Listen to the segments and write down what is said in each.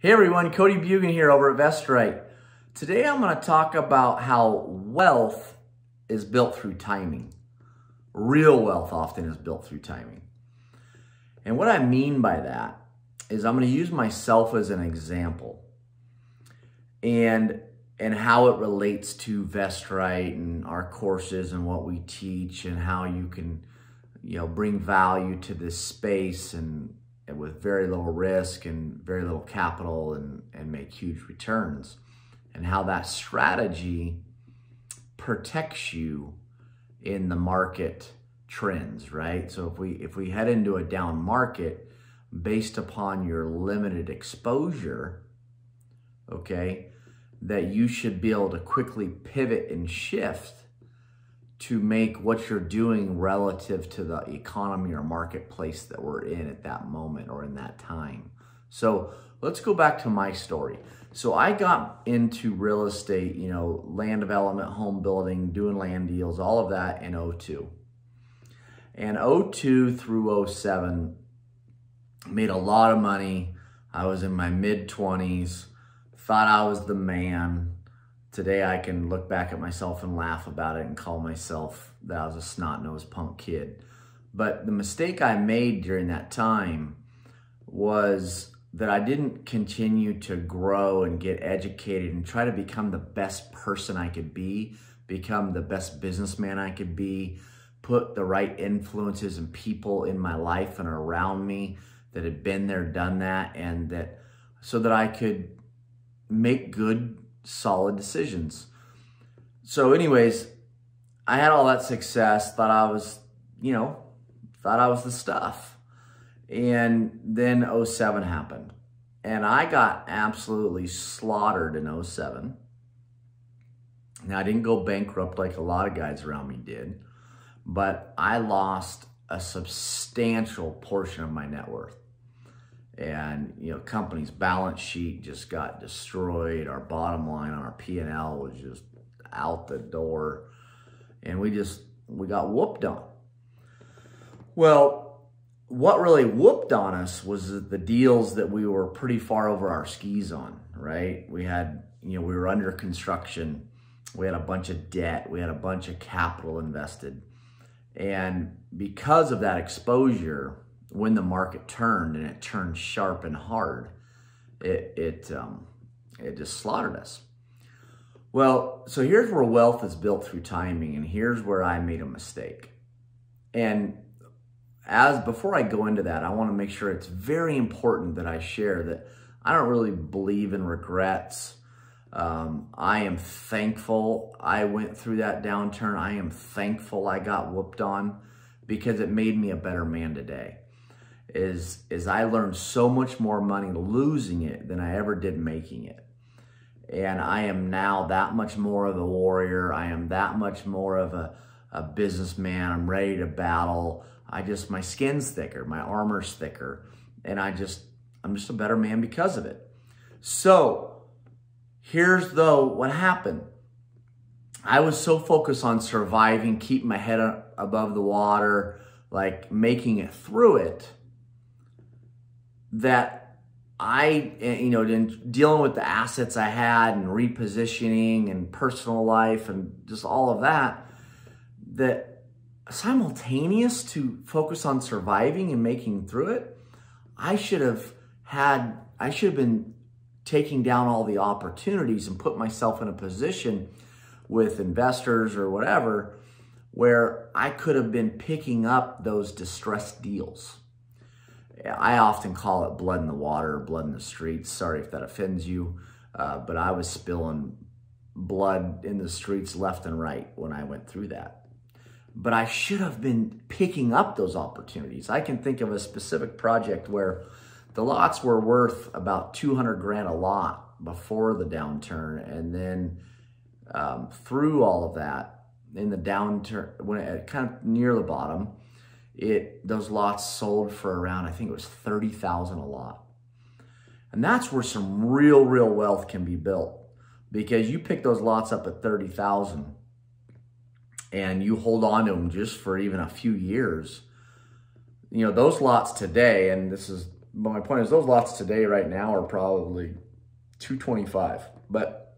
Hey everyone, Cody Bjugan here over at Vestrite. Today I'm going to talk about how wealth is built through timing. Real wealth often is built through timing. And what I mean by that is I'm going to use myself as an example and and how it relates to Vestrite and our courses and what we teach and how you can you know bring value to this space and with very little risk and very little capital and, and make huge returns. And how that strategy protects you in the market trends, right? So if we if we head into a down market based upon your limited exposure, okay, that you should be able to quickly pivot and shift to make what you're doing relative to the economy or marketplace that we're in at that moment or in that time. So let's go back to my story. So I got into real estate, you know, land development, home building, doing land deals, all of that in 02. And 02 through 07, made a lot of money. I was in my mid 20s, thought I was the man, today I can look back at myself and laugh about it and call myself that I was a snot-nosed punk kid. But the mistake I made during that time was that I didn't continue to grow and get educated and try to become the best person I could be, become the best businessman I could be, put the right influences and people in my life and around me that had been there, done that, and that so that I could make good solid decisions. So anyways, I had all that success, thought I was, you know, thought I was the stuff. And then 07 happened. And I got absolutely slaughtered in 07. Now, I didn't go bankrupt like a lot of guys around me did, but I lost a substantial portion of my net worth and you know company's balance sheet just got destroyed. Our bottom line on our p&l was just out the door. And we just we got whooped on. Well what really whooped on us was the deals that we were pretty far over our skis on right? We had you know we were under construction. We had a bunch of debt. We had a bunch of capital invested. And because of that exposure when the market turned and it turned sharp and hard, it it um, it just slaughtered us. Well, so here's where wealth is built through timing, and here's where I made a mistake. And as before I go into that, I want to make sure it's very important that I share that I don't really believe in regrets. Um, I am thankful I went through that downturn. I am thankful I got whooped on because it made me a better man today is, is I learned so much more money losing it than I ever did making it. And I am now that much more of a warrior. I am that much more of a, a businessman. I'm ready to battle. I just, my skin's thicker, my armor's thicker. And I just, I'm just a better man because of it. So here's though what happened. I was so focused on surviving, keeping my head above the water, like making it through it, that I, eh, you know, in dealing with the assets I had and repositioning and personal life and just all of that, that simultaneous to focus on surviving and making through it, I should have had, I should have been taking down all the opportunities and put myself in a position with investors or whatever where I could have been picking up those distressed deals. I often call it blood in the water, blood in the streets. Sorry if that offends you, uh, but I was spilling blood in the streets left and right when I went through that. But I should have been picking up those opportunities. I can think of a specific project where the lots were worth about 200 grand a lot before the downturn. And then um, through all of that, in the downturn, when it kind of near the bottom, it those lots sold for around I think it was 30,000 a lot. And that's where some real real wealth can be built because you pick those lots up at 30,000 and you hold on to them just for even a few years. You know, those lots today and this is but my point is those lots today right now are probably 225. But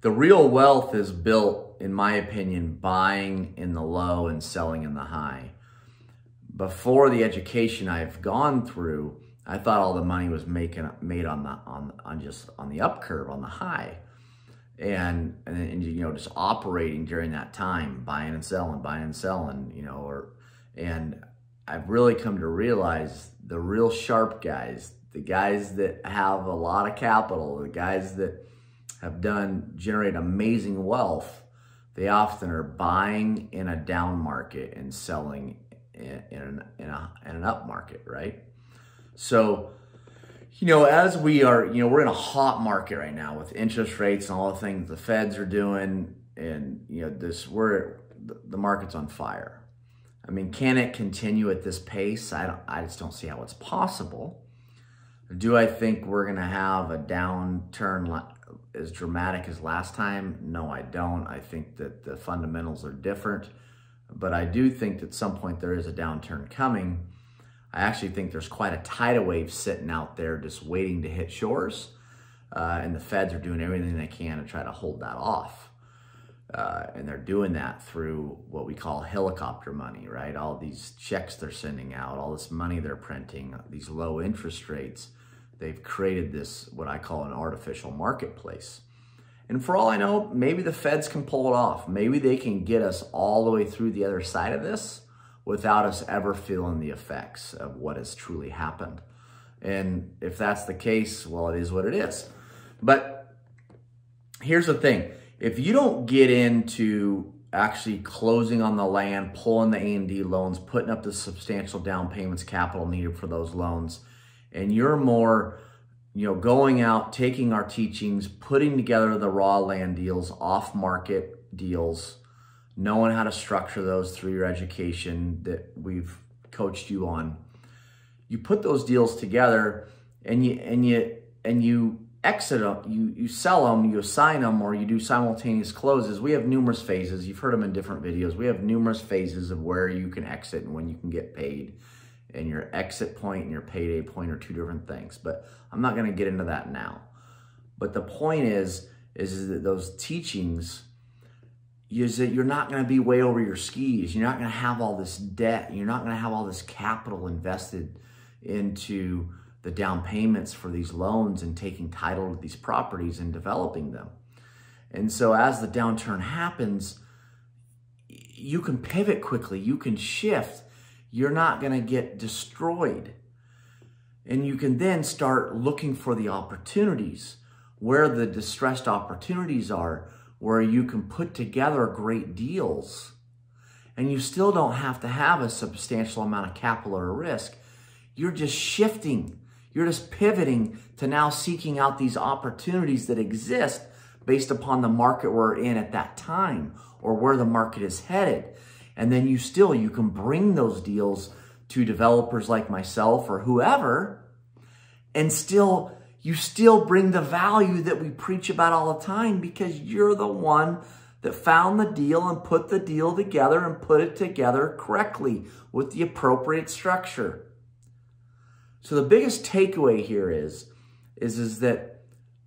the real wealth is built, in my opinion, buying in the low and selling in the high. Before the education I've gone through, I thought all the money was making made on the on on just on the up curve on the high, and and, and you know just operating during that time, buying and selling, buying and selling, you know, or and I've really come to realize the real sharp guys, the guys that have a lot of capital, the guys that have done generate amazing wealth, they often are buying in a down market and selling in, in, an, in, a, in an up market, right? So, you know, as we are, you know, we're in a hot market right now with interest rates and all the things the feds are doing, and you know, this we're the market's on fire. I mean, can it continue at this pace? I don't, I just don't see how it's possible. Do I think we're going to have a downturn as dramatic as last time? No, I don't. I think that the fundamentals are different, but I do think that at some point there is a downturn coming. I actually think there's quite a tidal wave sitting out there just waiting to hit shores. Uh, and the feds are doing everything they can to try to hold that off. Uh, and they're doing that through what we call helicopter money, right? All these checks they're sending out, all this money they're printing, these low interest rates. They've created this, what I call an artificial marketplace. And for all I know, maybe the feds can pull it off. Maybe they can get us all the way through the other side of this without us ever feeling the effects of what has truly happened. And if that's the case, well, it is what it is. But here's the thing. If you don't get into actually closing on the land, pulling the A&D loans, putting up the substantial down payments capital needed for those loans, and you're more, you know, going out, taking our teachings, putting together the raw land deals, off-market deals, knowing how to structure those through your education that we've coached you on. You put those deals together and you and you and you exit them, you, you sell them, you assign them, or you do simultaneous closes. We have numerous phases. You've heard them in different videos. We have numerous phases of where you can exit and when you can get paid. And your exit point and your payday point are two different things. But I'm not going to get into that now. But the point is, is that those teachings is that you're not going to be way over your skis. You're not going to have all this debt. You're not going to have all this capital invested into the down payments for these loans and taking title to these properties and developing them. And so as the downturn happens, you can pivot quickly. You can shift. You're not going to get destroyed. And you can then start looking for the opportunities where the distressed opportunities are where you can put together great deals and you still don't have to have a substantial amount of capital or risk. You're just shifting. You're just pivoting to now seeking out these opportunities that exist based upon the market we're in at that time or where the market is headed. And then you still, you can bring those deals to developers like myself or whoever and still you still bring the value that we preach about all the time because you're the one that found the deal and put the deal together and put it together correctly with the appropriate structure. So the biggest takeaway here is, is, is that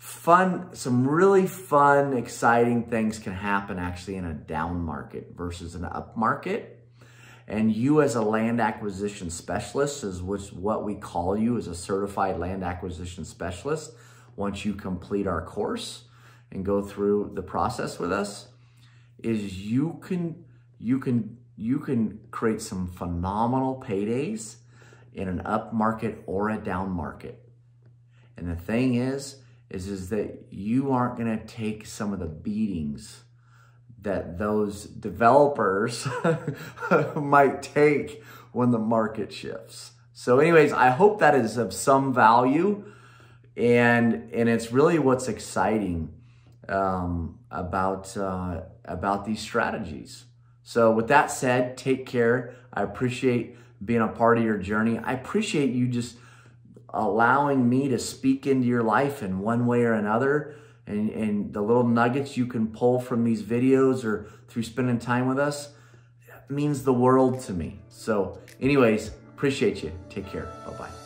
fun, some really fun, exciting things can happen actually in a down market versus an up market. And you as a land acquisition specialist is what we call you as a certified land acquisition specialist once you complete our course and go through the process with us is you can you can you can create some phenomenal paydays in an up market or a down market. And the thing is is is that you aren't going to take some of the beatings that those developers might take when the market shifts. So anyways, I hope that is of some value and and it's really what's exciting um, about uh, about these strategies. So with that said, take care. I appreciate being a part of your journey. I appreciate you just allowing me to speak into your life in one way or another and, and the little nuggets you can pull from these videos or through spending time with us means the world to me. So anyways, appreciate you. Take care. Bye-bye.